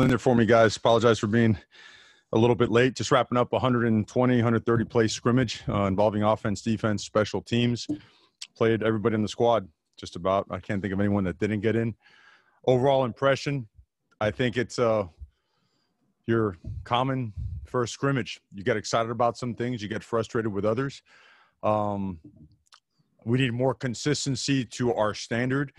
in there for me, guys. Apologize for being a little bit late. Just wrapping up 120, 130 play scrimmage uh, involving offense, defense, special teams. Played everybody in the squad, just about. I can't think of anyone that didn't get in. Overall impression, I think it's uh, your common first scrimmage. You get excited about some things, you get frustrated with others. Um, we need more consistency to our standard.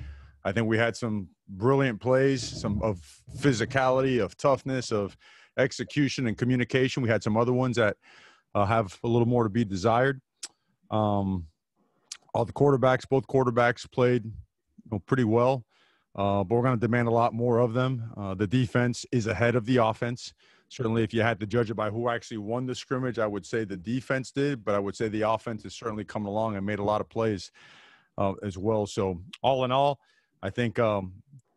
I think we had some brilliant plays, some of physicality, of toughness, of execution and communication. We had some other ones that uh, have a little more to be desired. Um, all the quarterbacks, both quarterbacks played you know, pretty well, uh, but we're going to demand a lot more of them. Uh, the defense is ahead of the offense. Certainly, if you had to judge it by who actually won the scrimmage, I would say the defense did, but I would say the offense is certainly coming along and made a lot of plays uh, as well. So, all in all, I think um,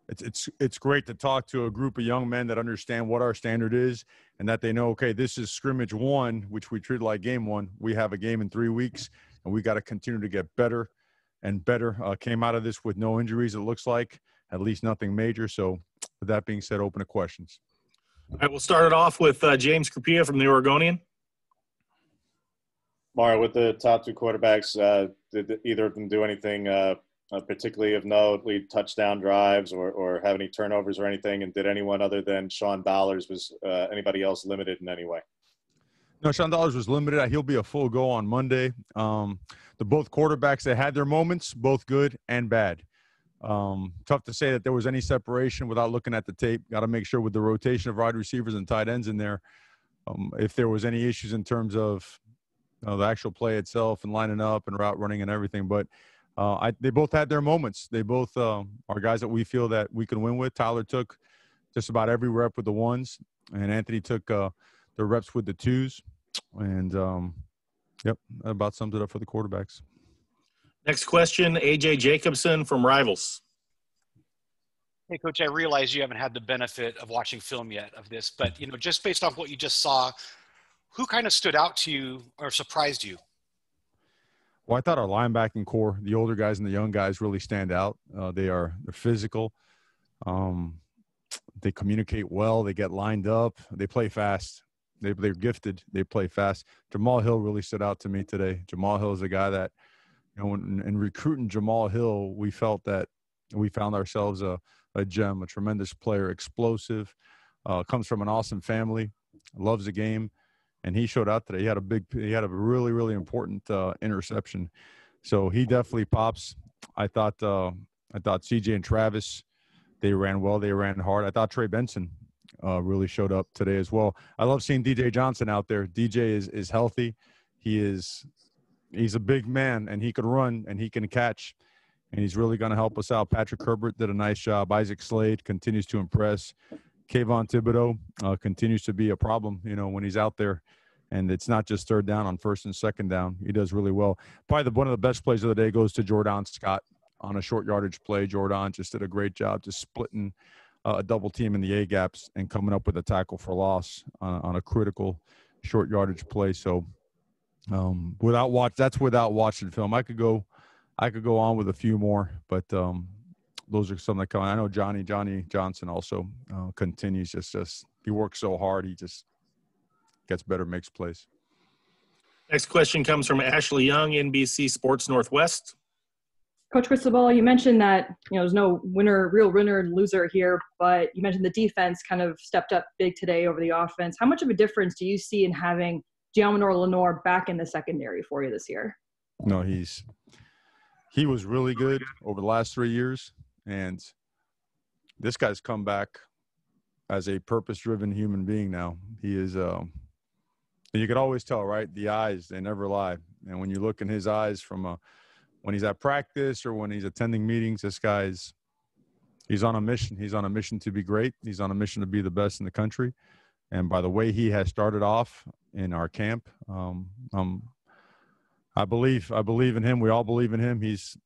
it's it's it's great to talk to a group of young men that understand what our standard is and that they know okay this is scrimmage one which we treat like game one. We have a game in three weeks and we got to continue to get better and better. Uh, came out of this with no injuries it looks like at least nothing major. So with that being said open to questions. All right we'll start it off with uh, james Crepea from the oregonian. Mario, with the top two quarterbacks, uh, did either of them do anything uh, particularly of note, lead touchdown drives or, or have any turnovers or anything? And did anyone other than Sean Dollars was uh, anybody else limited in any way? No, Sean Dollars was limited. He'll be a full go on Monday. Um, the both quarterbacks they had their moments, both good and bad. Um, tough to say that there was any separation without looking at the tape. Got to make sure with the rotation of wide receivers and tight ends in there, um, if there was any issues in terms of you know, the actual play itself and lining up and route running and everything. But uh, I, they both had their moments. They both uh, are guys that we feel that we can win with. Tyler took just about every rep with the ones, and Anthony took uh, the reps with the twos. And um, yep, that about sums it up for the quarterbacks. Next question, AJ Jacobson from Rivals. Hey, Coach, I realize you haven't had the benefit of watching film yet of this, but you know, just based off what you just saw, who kind of stood out to you or surprised you? Well, I thought our linebacking corps, the older guys and the young guys, really stand out. Uh, they are they're physical. Um, they communicate well. They get lined up. They play fast. They they're gifted. They play fast. Jamal Hill really stood out to me today. Jamal Hill is a guy that, you know, in, in recruiting Jamal Hill, we felt that we found ourselves a a gem, a tremendous player, explosive, uh, comes from an awesome family, loves the game and he showed out today. He had a big, he had a really, really important uh, interception. So he definitely pops. I thought, uh, I thought CJ and Travis, they ran well. They ran hard. I thought Trey Benson uh, really showed up today as well. I love seeing DJ Johnson out there. DJ is is healthy. He is, he's a big man, and he can run and he can catch, and he's really going to help us out. Patrick Herbert did a nice job. Isaac Slade continues to impress. Kayvon Thibodeaux uh, continues to be a problem, you know, when he's out there. And it's not just third down on first and second down. He does really well. Probably the, one of the best plays of the day goes to Jordan Scott on a short yardage play. Jordan just did a great job just splitting uh, a double team in the A gaps and coming up with a tackle for loss on, on a critical short yardage play. So um, without watch, that's without watching film. I could go, I could go on with a few more, but um, those are some that come. I know Johnny Johnny Johnson also uh, continues just just he works so hard. He just gets better, makes plays. Next question comes from Ashley Young, NBC Sports Northwest. Coach Cristobal, you mentioned that you know there's no winner, real winner and loser here, but you mentioned the defense kind of stepped up big today over the offense. How much of a difference do you see in having Deommodore Lenoir back in the secondary for you this year? No, he's he was really good over the last three years. And this guy's come back as a purpose-driven human being now. He is. Uh, you could always tell, right? The eyes they never lie. And when you look in his eyes from a, when he's at practice or when he's attending meetings, this guy's he's on a mission. He's on a mission to be great. He's on a mission to be the best in the country. And by the way he has started off in our camp, um, um, I believe I believe in him. We all believe in him. He's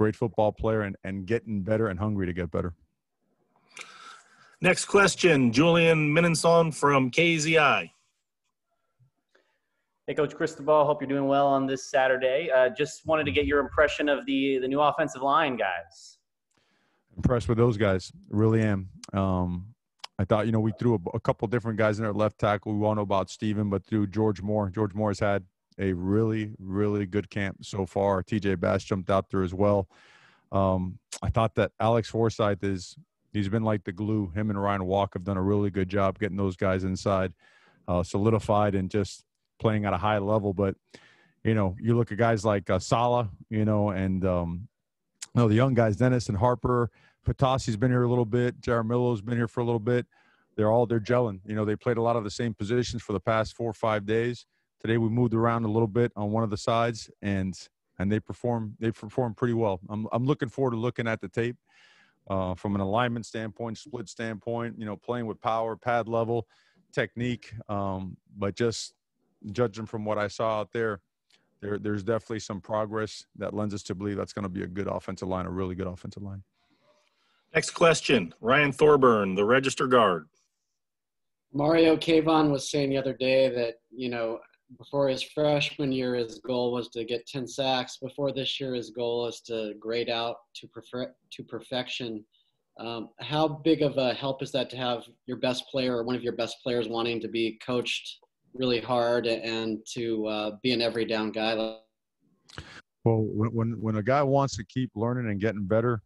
great football player and, and getting better and hungry to get better. Next question, Julian Minenson from KZI. Hey, Coach Cristobal. Hope you're doing well on this Saturday. Uh, just wanted to get your impression of the the new offensive line guys. Impressed with those guys, really am. Um, I thought, you know, we threw a, a couple different guys in our left tackle. We all know about Steven, but through George Moore. George Moore has had a really, really good camp so far. TJ Bass jumped out there as well. Um, I thought that Alex Forsyth is he's been like the glue. Him and Ryan Walk have done a really good job getting those guys inside, uh, solidified and just playing at a high level. But you know, you look at guys like uh, Sala, you know, and um, you know the young guys, Dennis and Harper. Patasi's been here a little bit. Jaramillo's been here for a little bit. They're all they're gelling. You know, they played a lot of the same positions for the past four or five days. Today we moved around a little bit on one of the sides, and and they perform they perform pretty well. I'm I'm looking forward to looking at the tape uh, from an alignment standpoint, split standpoint. You know, playing with power, pad level, technique, um, but just judging from what I saw out there, there there's definitely some progress that lends us to believe that's going to be a good offensive line, a really good offensive line. Next question, Ryan Thorburn, the register guard. Mario Kayvon was saying the other day that, you know, before his freshman year, his goal was to get 10 sacks. Before this year, his goal is to grade out to, prefer- to perfection. Um, how big of a help is that to have your best player or one of your best players wanting to be coached really hard and to uh, be an every down guy? Well, when, when when a guy wants to keep learning and getting better,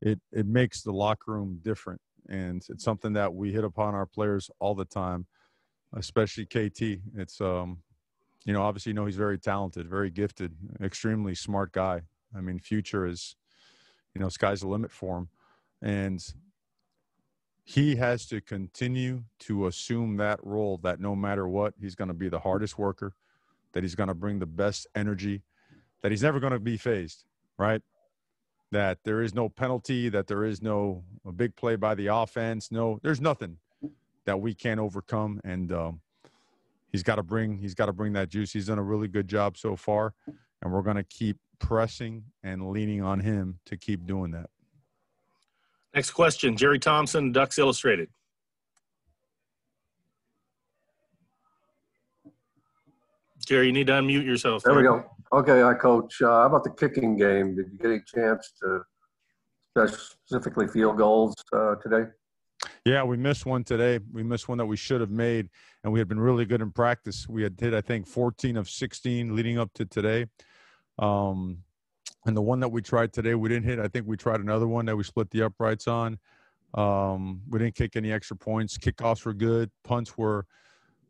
it it makes the locker room different, and it's something that we hit upon our players all the time, especially KT. It's um, you know, obviously, you know, he's very talented, very gifted, extremely smart guy. I mean, future is, you know, sky's the limit for him, and he has to continue to assume that role that no matter what, he's going to be the hardest worker, that he's going to bring the best energy, that he's never going to be phased, right? that there is no penalty, that there is no big play by the offense. No, there's nothing that we can't overcome. And um, he's got to bring he's got to bring that juice. He's done a really good job so far, and we're going to keep pressing and leaning on him to keep doing that. Next question, Jerry Thompson, Ducks Illustrated. Jerry, you need to unmute yourself. There we go. Okay, I coach. Uh, how about the kicking game? Did you get a chance to specifically field goals uh, today? Yeah, we missed one today. We missed one that we should have made, and we had been really good in practice. We had hit, I think, 14 of 16 leading up to today. Um, and the one that we tried today, we didn't hit. I think we tried another one that we split the uprights on. Um, we didn't kick any extra points. Kickoffs were good. Punts were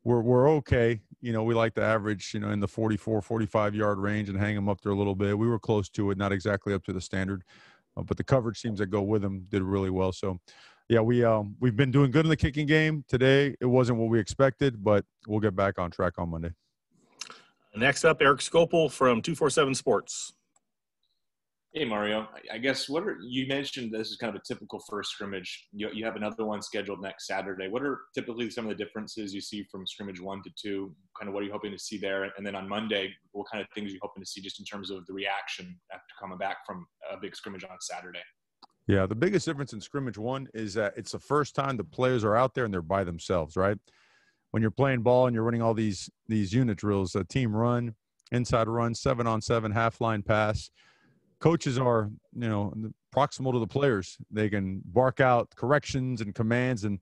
were were okay you know, we like the average, you know, in the 44, 45 yard range and hang them up there a little bit. We were close to it, not exactly up to the standard, uh, but the coverage teams that go with them did really well. So, yeah, we um, we've been doing good in the kicking game today. It wasn't what we expected, but we'll get back on track on Monday. Next up, Eric Skopil from 247 Sports. Hey Mario, I guess what are you mentioned this is kind of a typical first scrimmage. You, you have another one scheduled next Saturday. What are typically some of the differences you see from scrimmage one to two? Kind of what are you hoping to see there? And then on Monday, what kind of things are you hoping to see just in terms of the reaction after coming back from a big scrimmage on Saturday? Yeah, the biggest difference in scrimmage one is that it's the first time the players are out there and they're by themselves, right? When you're playing ball and you're running all these these unit drills, a team run, inside run, seven on seven, half line pass coaches are you know proximal to the players. They can bark out corrections and commands and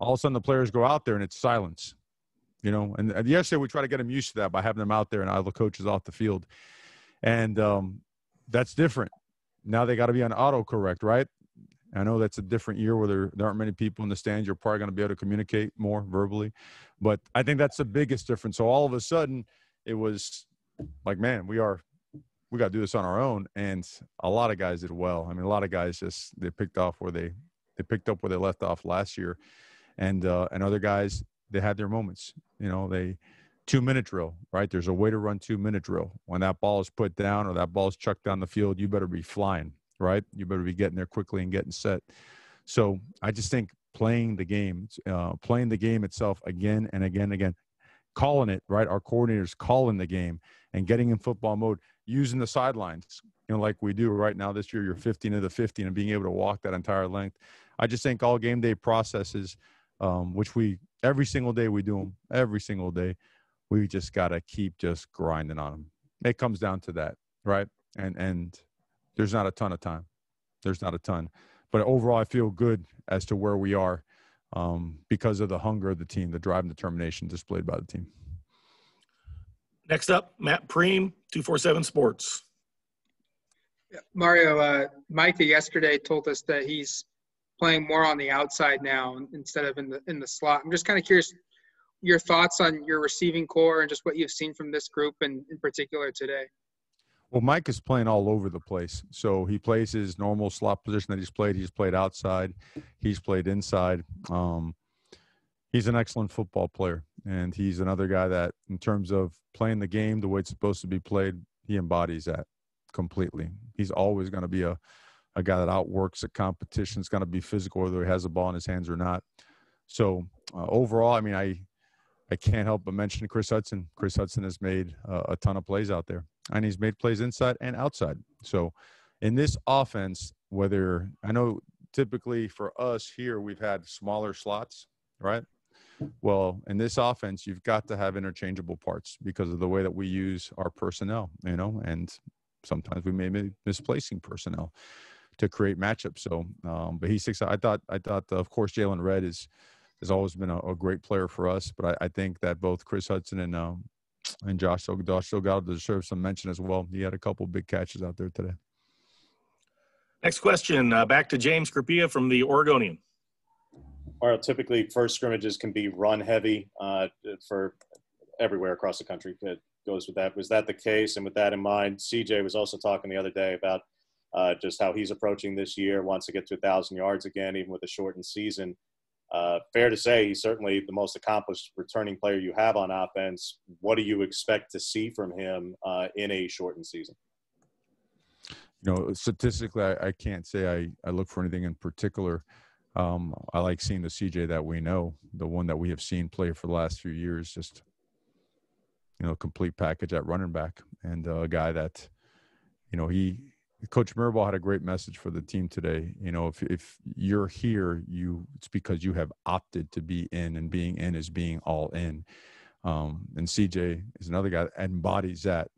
all of a sudden the players go out there and it's silence you know? And, and yesterday we try to get them used to that by having them out there and other coaches off the field. And um, that's different now they got to be on auto correct right i know that's a different year where there, there aren't many people in the stands you're probably going to be able to communicate more verbally but i think that's the biggest difference so all of a sudden it was like man we are we got to do this on our own. And a lot of guys did well. I mean, a lot of guys just they picked off where they they picked up where they left off last year, and uh, and other guys they had their moments. You know, they two minute drill, right? There's a way to run two minute drill. When that ball is put down or that ball is chucked down the field, you better be flying, right? You better be getting there quickly and getting set. So I just think playing the game, uh, playing the game itself again and again and again, calling it right. Our coordinators calling the game and getting in football mode using the sidelines, you know, like we do right now this year, you're 15 of the 15 and being able to walk that entire length. I just think all game day processes, um, which we every single day we do them every single day. We just got to keep just grinding on them. It comes down to that, right? And and there's not a ton of time. There's not a ton, but overall, I feel good as to where we are. um, because of the hunger of the team, the drive and determination displayed by the team. Next up, Matt Prehm, 247 Sports. Mario, uh, Mycah yesterday told us that he's playing more on the outside now instead of in the in the slot. I'm just kind of curious your thoughts on your receiving corps and just what you've seen from this group and in particular today. Well, Mike is playing all over the place. So he plays his normal slot position that he's played. He's played outside. He's played inside. Um, he's an excellent football player, and he's another guy that, in terms of playing the game the way it's supposed to be played, he embodies that completely. He's always going to be a a guy that outworks a competition. It's going to be physical, whether he has the ball in his hands or not. So uh, overall, I mean, I I can't help but mention Chris Hudson. Chris Hudson has made uh, a ton of plays out there, and he's made plays inside and outside. So, in this offense, whether I know typically for us here, we've had smaller slots, right? Well, in this offense, you've got to have interchangeable parts because of the way that we use our personnel, you know, and sometimes we may be misplacing personnel to create matchups. So, um, but he's six. I thought, I thought, of course, Jaylon Redd is has always been a, a great player for us. But I, I, think that both Chris Hudson and um, and Josh Josh Delgado deserve some mention as well. He had a couple big catches out there today. Next question, uh, back to James Crepea from the Oregonian. Well, typically first scrimmages can be run heavy uh, for everywhere across the country. It goes with that. Was that the case? And with that in mind, CJ was also talking the other day about uh, just how he's approaching this year, wants to get to a thousand yards again, even with a shortened season uh, fair to say he's certainly the most accomplished returning player you have on offense. What do you expect to see from him uh, in a shortened season? You know, statistically, I, I, can't say I, I look for anything in particular. Um, I like seeing the CJ that we know, the one that we have seen play for the last few years, just, you know, complete package at running back and uh, a guy that, you know, he, Coach Mirabal had a great message for the team today. You know, if if you're here, you it's because you have opted to be in, and being in is being all in. Um, and CJ is another guy that embodies that.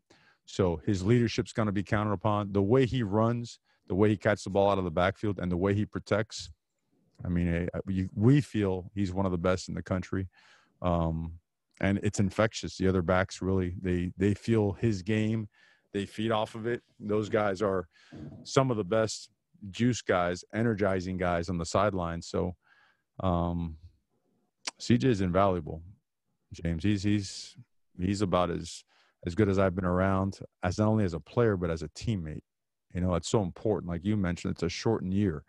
So his leadership's going to be counted upon. The way he runs, the way he catches the ball out of the backfield, and the way he protects. I mean, eh, we feel he's one of the best in the country, um, and it's infectious. The other backs really they they feel his game they feed off of it. Those guys are some of the best juice guys, energizing guys on the sidelines. So um, CJ is invaluable. James, he's he's he's about as as good as I've been around, as not only as a player but as a teammate. You know, it's so important. Like you mentioned, it's a shortened year.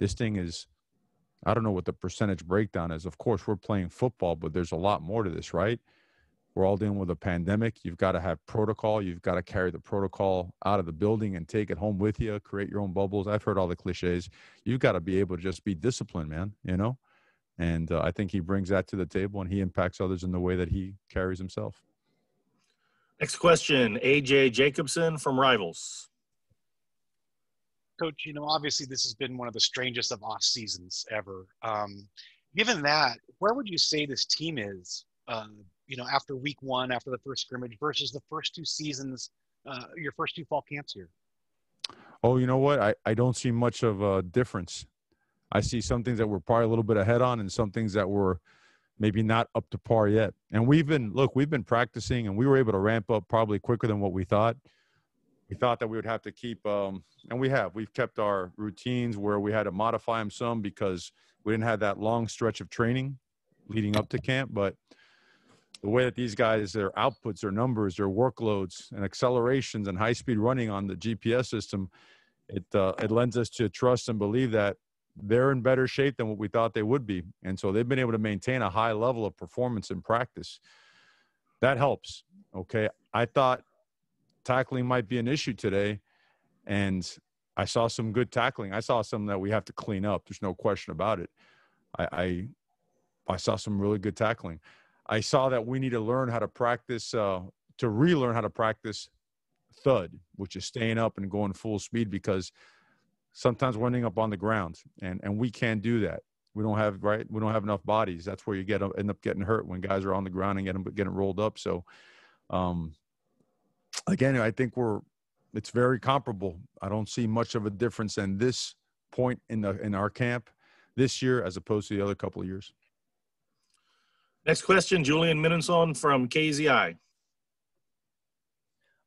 This thing is, I don't know what the percentage breakdown is. Of course, we're playing football, but there's a lot more to this, right? We're all dealing with a pandemic. You've got to have protocol. You've got to carry the protocol out of the building and take it home with you, create your own bubbles. I've heard all the cliches. You've got to be able to just be disciplined, man, you know? And uh, I think he brings that to the table and he impacts others in the way that he carries himself. Next question AJ Jacobson from Rivals. Coach, you know, obviously this has been one of the strangest of off seasons ever. Um, given that, where would you say this team is uh, you know, after week one, after the first scrimmage versus the first two seasons, uh, your first two fall camps here? Oh, you know what? I, I don't see much of a difference. I see some things that we're probably a little bit ahead on and some things that were maybe not up to par yet. And we've been, look, we've been practicing and we were able to ramp up probably quicker than what we thought. We thought that we would have to keep, um, and we have. We've kept our routines where we had to modify them some because we didn't have that long stretch of training leading up to camp. But the way that these guys, their outputs, their numbers, their workloads, and accelerations and high speed running on the GPS system, it uh, it lends us to trust and believe that they're in better shape than what we thought they would be, and so they've been able to maintain a high level of performance in practice. That helps. Okay, I thought tackling might be an issue today, and I saw some good tackling. I saw some that we have to clean up. There's no question about it. I, I, I saw some really good tackling. I saw that we need to learn how to practice, uh, to relearn how to practice thud, which is staying up and going full speed because sometimes we're ending up on the ground and, and we can't do that. We don't have, right. We don't have enough bodies. That's where you get, end up getting hurt when guys are on the ground and getting, getting rolled up. So, um, again, I think we're, it's very comparable. I don't see much of a difference in this point in the, in our camp this year as opposed to the other couple of years. Next question, Julian Minenson from KZI.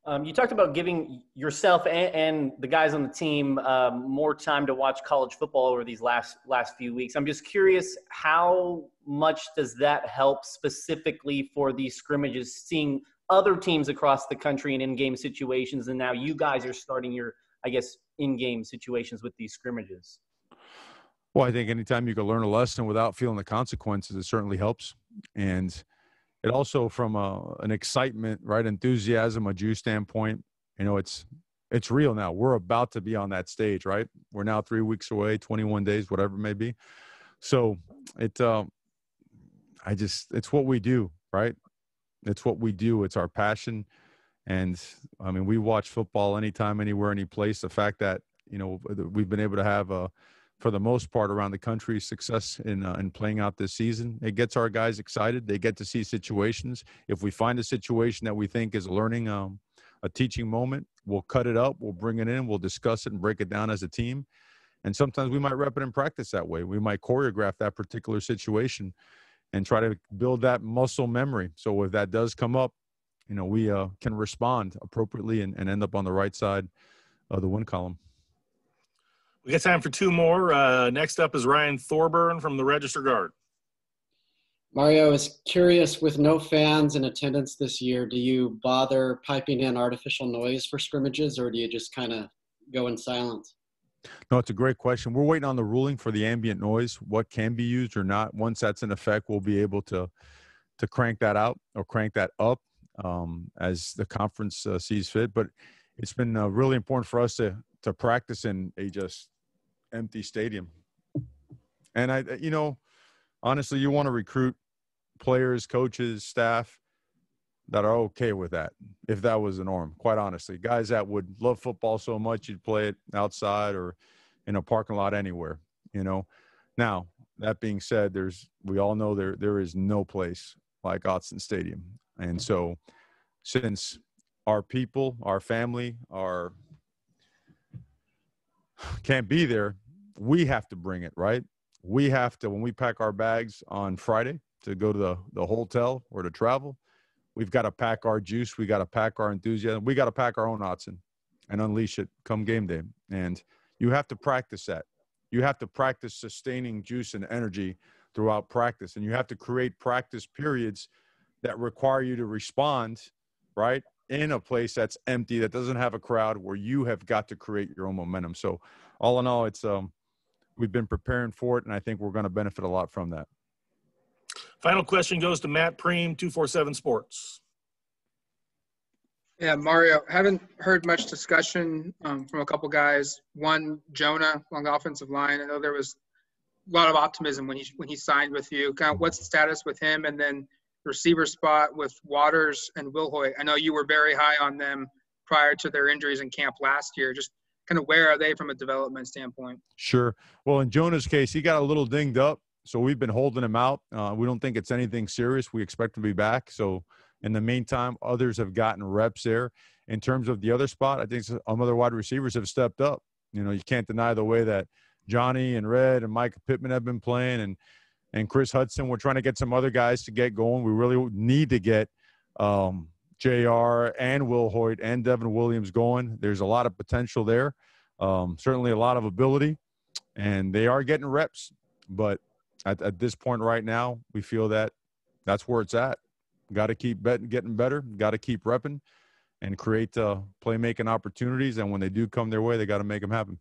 Um, you talked about giving yourself and, and the guys on the team um, more time to watch college football over these last last few weeks. I'm just curious, how much does that help specifically for these scrimmages? Seeing other teams across the country in in-game situations, and now you guys are starting your, I guess, in-game situations with these scrimmages. Well, I think anytime you can learn a lesson without feeling the consequences, it certainly helps. And it also, from a, an excitement, right, enthusiasm, a Jew standpoint, you know, it's it's real now. We're about to be on that stage, right? We're now three weeks away, 21 days, whatever it may be. So it, uh, I just, it's what we do, right? It's what we do. It's our passion. And I mean, we watch football anytime, anywhere, any place. The fact that, you know, we've been able to have a, for the most part around the country success in uh, in playing out this season. It gets our guys excited. They get to see situations. If we find a situation that we think is learning um, a teaching moment, we'll cut it up, we'll bring it in, we'll discuss it and break it down as a team. And sometimes we might rep it in practice that way. We might choreograph that particular situation and try to build that muscle memory. So if that does come up, you know, we uh, can respond appropriately and, and end up on the right side of the win column. We got time for two more. Uh, next up is Ryan Thorburn from the Register Guard. Mario is curious with no fans in attendance this year, do you bother piping in artificial noise for scrimmages or do you just kind of go in silence? No, it's a great question. We're waiting on the ruling for the ambient noise, what can be used or not. Once that's in effect, we'll be able to to crank that out or crank that up um, as the conference uh, sees fit. But it's been uh, really important for us to to practice in a just empty stadium. And I, you know, honestly, you want to recruit players, coaches, staff that are okay with that. If that was the norm, quite honestly, guys that would love football so much you'd play it outside or in a parking lot anywhere. You know. Now that being said, there's we all know there there is no place like Autzen Stadium, and so since our people, our family, our can't be there, we have to bring it, right? We have to, when we pack our bags on Friday to go to the, the hotel or to travel, we've got to pack our juice. We got to pack our enthusiasm. We got to pack our own Autzen and unleash it come game day. And you have to practice that. You have to practice sustaining juice and energy throughout practice. And you have to create practice periods that require you to respond, right? in a place that's empty that doesn't have a crowd where you have got to create your own momentum so all in all it's um we've been preparing for it and i think we're going to benefit a lot from that. Final question goes to matt prehm 247 sports. Yeah mario haven't heard much discussion um, from a couple guys. One jonah along the offensive line. I know there was a lot of optimism when he when he signed with you. Kind of what's the status with him? And then receiver spot with Waters and Wilhoite. I know you were very high on them prior to their injuries in camp last year. Just kind of where are they from a development standpoint? Sure. Well, in Jonah's case, he got a little dinged up, so we've been holding him out. Uh, we don't think it's anything serious. We expect him to be back. So in the meantime, others have gotten reps there. In terms of the other spot, I think some other wide receivers have stepped up. You know, you can't deny the way that Johnny and Redd and Mike Pittman have been playing, and and Chris Hudson. We're trying to get some other guys to get going. We really need to get um, JR and Wilhoite and Devon Williams going. There's a lot of potential there. Um, certainly a lot of ability, and they are getting reps. But at, at this point right now, we feel that that's where it's at. Got to keep betting, getting better. Got to keep repping and create uh, playmaking opportunities. And when they do come their way, they got to make them happen.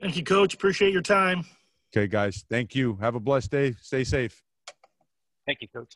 Thank you, Coach. Appreciate your time. Okay, guys. Thank you. Have a blessed day. Stay safe. Thank you, Coach.